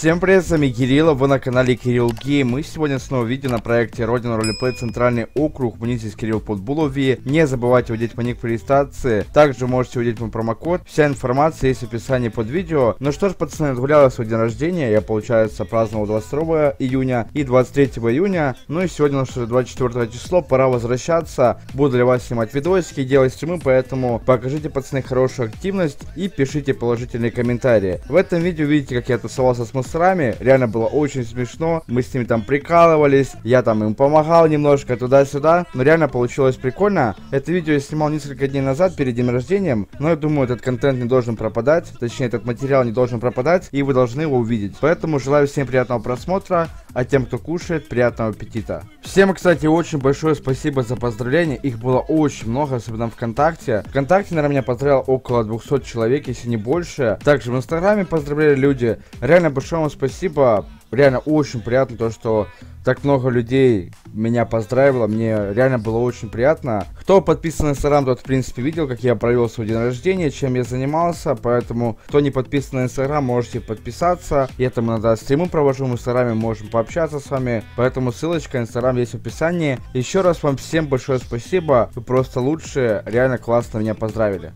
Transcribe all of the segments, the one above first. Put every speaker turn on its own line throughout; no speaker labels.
Всем привет, с вами Кирилл, вы на канале Кирилл Гейм. Мы сегодня снова видим на проекте Родина Ролеплей Центральный округ. Мне здесь Кирилл Подбулови. Не забывайте вводить по ник в регистрации. Также можете вводить мой промокод. Вся информация есть в описании под видео. Ну что ж, пацаны, отгуляла свой день рождения. Я, получается, праздновал 22 июня и 23 июня. Ну и сегодня у нас уже 24 число, пора возвращаться. Буду для вас снимать видосики, делать стримы, поэтому покажите, пацаны, хорошую активность и пишите положительные комментарии. В этом видео видите, как я тусовался с мусорами. Реально было очень смешно. Мы с ними там прикалывались. Я там им помогал немножко туда-сюда. Но реально получилось прикольно. Это видео я снимал несколько дней назад, перед днем рождения. Но я думаю, этот контент не должен пропадать. Точнее, этот материал не должен пропадать. И вы должны его увидеть. Поэтому желаю всем приятного просмотра. А тем, кто кушает, приятного аппетита. Всем, кстати, очень большое спасибо за поздравления. Их было очень много, особенно ВКонтакте. ВКонтакте, наверное, меня поздравил около 200 человек, если не больше. Также в Инстаграме поздравляли люди. Реально большое вам спасибо. Реально очень приятно то, что так много людей меня поздравило. Мне реально было очень приятно. Кто подписан на Инстаграм, тот, в принципе, видел, как я провел свой день рождения, чем я занимался. Поэтому, кто не подписан на Инстаграм, можете подписаться. Я там иногда стримы провожу в Инстаграме, можем пообщаться с вами. Поэтому ссылочка на Инстаграм есть в описании. Еще раз вам всем большое спасибо. Вы просто лучшие. Реально классно меня поздравили.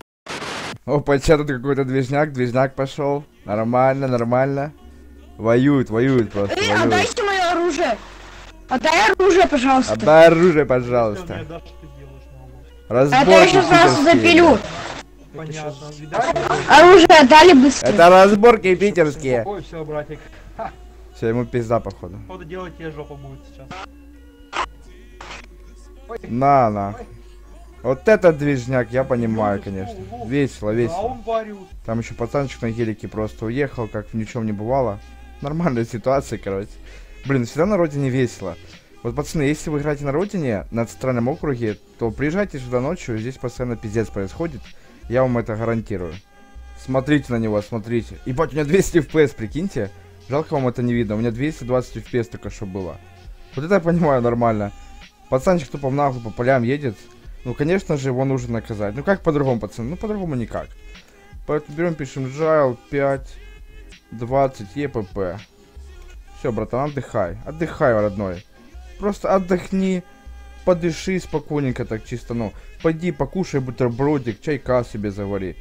Опа, чё тут какой-то движняк, движняк пошел. Нормально, нормально. Воюют, воюют просто,
Эй,
воюют.
отдайте мое оружие! Отдай оружие, пожалуйста.
Отдай оружие, пожалуйста.
Мама.
А я сейчас
питерские.
запилю.
Понятно, видать,
Оружие отдали быстро.
Это разборки питерские.
Ой, все, братик.
Все, ему пизда, походу.
Походу делать тебе жопа будет сейчас.
На, на. Вот это движняк, я понимаю, конечно. Весело, весело. Там еще пацанчик на гелике просто уехал, как ни в чем не бывало. Нормальная ситуация, короче. Блин, всегда на родине весело. Вот, пацаны, если вы играете на родине, на центральном округе, то приезжайте сюда ночью, здесь постоянно пиздец происходит. Я вам это гарантирую. Смотрите на него, смотрите. Ебать, у меня 200 FPS, прикиньте. Жалко вам это не видно, у меня 220 FPS только что было. Вот это я понимаю нормально. Пацанчик тупо в нахуй по полям едет. Ну, конечно же, его нужно наказать. Ну, как по-другому, пацаны? Ну, по-другому никак. Поэтому берем, пишем Jail 5, 20 ЕПП. Все, братан, отдыхай. Отдыхай, родной. Просто отдохни, подыши спокойненько так чисто, ну. Пойди покушай бутербродик, чайка себе завари.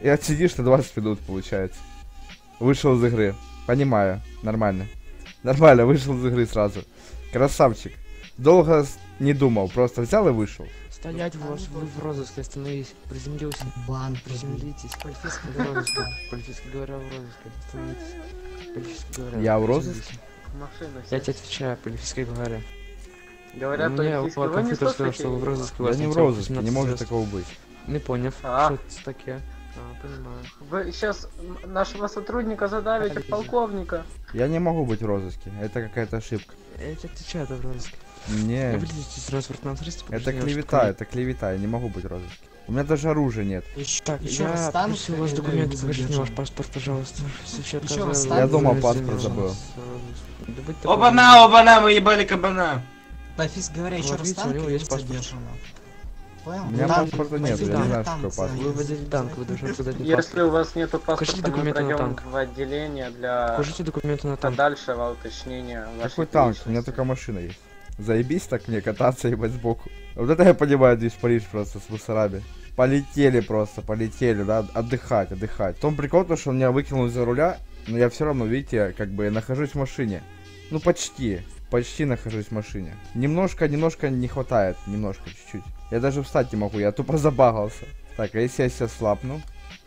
И отсидишь на 20 минут, получается. Вышел из игры. Понимаю, нормально. Нормально, вышел из игры сразу. Красавчик. Долго не думал, просто взял и вышел.
Стоять в, роз- вы в розыске, остановись. Приземлился.
Бан,
Приземлитесь. Говоря, в розыске. Политически говоря, в розыске. Остановитесь. Политически говоря.
Я в розыске?
машина
Я тебе отвечаю, политически говоря.
Говорят,
Мне около
не
компьютера сказал, что вы в розыске.
Я
вас
не в розыске, не
18
может такого быть.
Не понял.
А.
Что это таке? А, понимаю.
Вы сейчас нашего сотрудника задавите, полковника.
Я не могу быть в розыске. Это какая-то ошибка.
Я тебе отвечаю, это в розыске.
Не,
Выглядите из транспортного средства.
это клевета, это клевета, я не могу быть в розыске. У меня даже оружия нет.
Так,
Ещё
я
раз станут,
просил у вас
я
документы, покажите ваш паспорт, пожалуйста. Вы
станут,
Я дома паспорт забыл.
Оба-на, оба-на, мы ебали кабана.
Профис говоря, еще раз
у
танк
него
и
есть паспорт.
Понял?
У меня
Танк,
паспорта нет, я не знаю, что такое
за-
Вы водили танк, вы должны мне
Если
паспорт.
у вас нету паспорта, мы
документы
пройдем
танк.
в отделение для
Покажите документы на танк.
дальшего уточнения вашей
Какой танк? У меня только машина есть. Заебись так мне кататься ебать сбоку. Вот это я понимаю, здесь Париж просто с мусорами. Полетели просто, полетели, да, отдыхать, отдыхать. В том прикол, то, что он меня выкинул из-за руля, но я все равно, видите, как бы нахожусь в машине. Ну почти, почти нахожусь в машине. Немножко, немножко не хватает, немножко, чуть-чуть. Я даже встать не могу, я тупо забагался. Так, а если я себя слапну?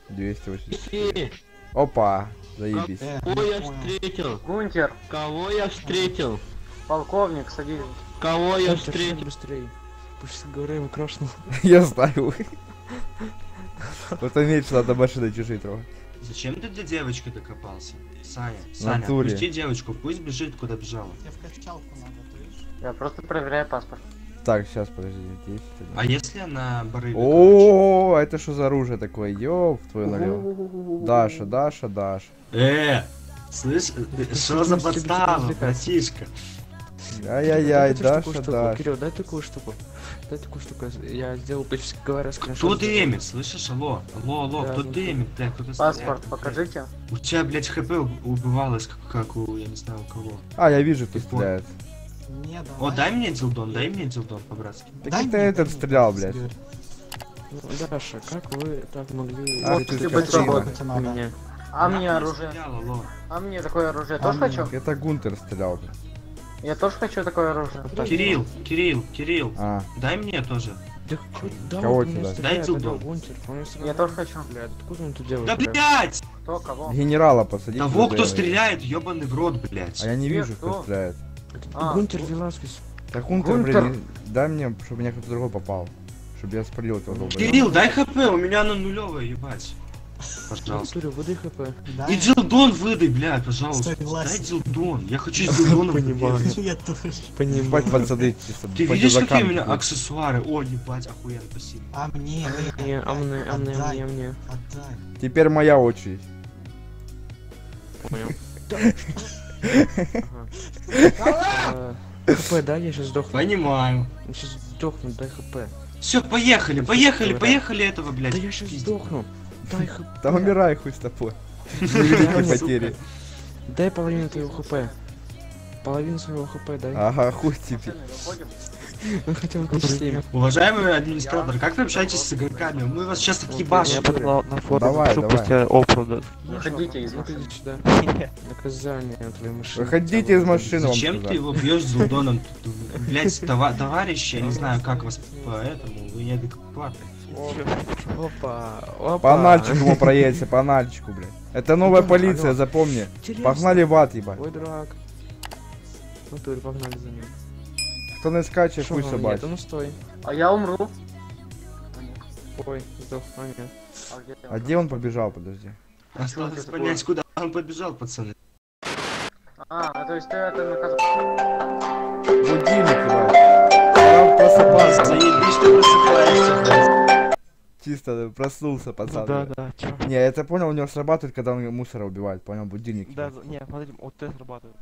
280. Опа, заебись.
Кого я встретил?
Гунтер,
Кого я встретил?
Полковник, садись.
Кого я встретил?
быстрее. Пусть говоря, ему крашнул.
Я знаю. Вот меньше надо машины чужие трогать.
Зачем ты до девочки докопался? Саня, Саня, отпусти девочку, пусть бежит, куда бежала.
Тебе в качалку надо, ты видишь?
Я просто проверяю паспорт.
Так, сейчас, подожди, 10.
А если она барыга?
О, это что за оружие такое? Ёб твою налево. Даша, Даша, Даша.
Э, Слышь, э, что за подстава, братишка?
Ай-яй-яй,
Дай
Даша, Даша.
Кирилл, дай такую штуку. Дай такую штуку. Я сделал, практически говоря, скриншот.
Кто дымит, слышишь, алло? Алло, алло,
Да,
кто дымит, блядь, кто-то
Паспорт покажите.
У тебя, блядь, хп уб- убывалось, как, как у, я не знаю, у кого.
А, я вижу, кто
Ты понял.
стреляет.
Не, давай.
О, дай мне дилдон, дай мне дилдон по-братски.
Это
мне,
этот стрелял, блядь.
Ну, Даша, как вы так могли...
Ах
Вот
ты
меня?
А мне оружие. А мне такое оружие
А
тоже хочу?
Это Гунтер стрелял. блядь.
Я тоже хочу такое оружие.
Кирилл, Кирилл, Кирилл,
А,
дай мне тоже.
Да да
Кого
вот
тебе
Дай
сразу-
Я тоже хочу.
Блядь, откуда он тут делает?
Да
блядь?
блядь!
Кто, кого?
генерала посадите.
Того, кто стреляет, ебаный в рот, блядь.
А я не вижу, кто
кто?
стреляет.
А,
Гунтер
Гу-
Веласкес.
Так Гунтер,
Гунтер.
блин, не- дай мне, чтобы меня кто-то другой попал. Чтобы я спалил этого.
Кирилл, дай хп, у меня оно нулевое, ебать. Пожалуйста.
Турю, выдай хп.
Да,
И дилдон выдай, блядь, пожалуйста.
Влас.
Дай дилдон. Я хочу с дилдоном
Понимаю.
я тоже.
Пацаны, чисто
Ты видишь, какие у меня аксессуары? О, ебать, охуенно, спасибо.
А мне,
Не, а мне, а мне, а мне, а мне.
Отдай.
Теперь моя очередь.
Понял. ХП, да, я сейчас сдохну.
Понимаю.
Я сейчас сдохну, дай хп.
Все, поехали, поехали, поехали этого, блядь.
Да я сейчас сдохну. Дай хп.
Да умирай хуй с тобой. Невеликие потери.
Дай половину твоего хп. Половину своего хп дай.
Ага, хуй тебе.
Ну хотя бы 7.
Уважаемый администратор, как вы общаетесь с игроками? Мы вас сейчас так ебашим.
на форум Давай, давай.
опрода.
Выходите из машины.
Наказание твоей машины.
Выходите из машины,
Зачем ты его бьешь с Дудоном? Блять, товарищи, я не знаю, как вас поэтому, вы неадекватны.
Опа, опа.
По анальчику ему проедься, по анальчику, блядь. Это новая полиция,
алло.
запомни.
Интересно.
Погнали в ад, ебать.
Ой, дурак. Ну, Турь, погнали за ним.
Кто не скаче, хуй собачь.
нет? Ну стой.
А я умру.
Ой, сдох. А, нет.
А где?
А где он побежал, подожди?
Осталось понять, куда он побежал, пацаны.
А, то есть ты это наказал.
Чисто проснулся, пацан.
Да, да, чё?
Не, это понял, у него срабатывает, когда он мусора убивает. Понял, будильник.
Да, не, смотри, вот это срабатывает.